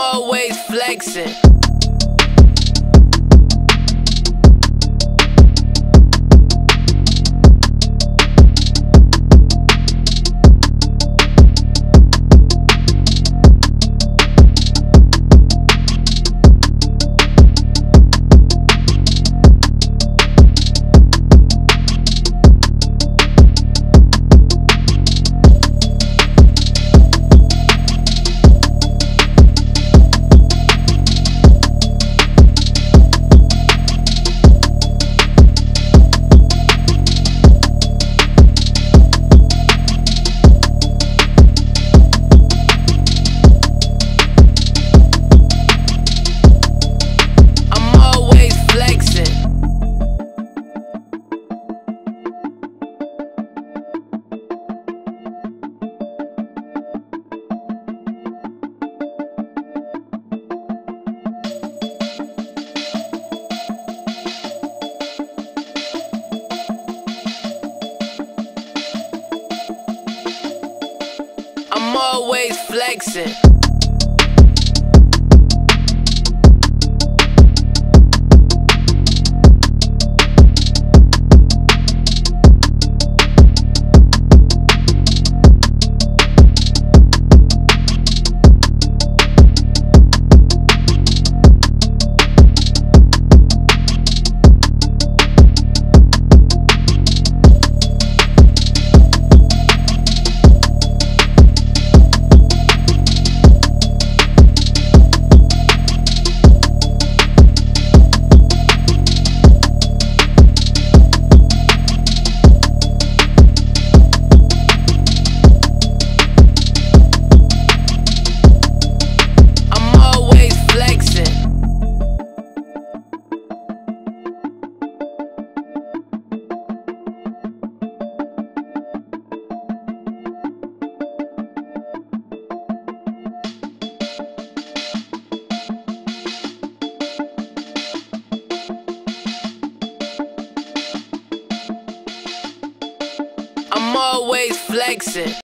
Always flexing. Always flexing. Always flexing.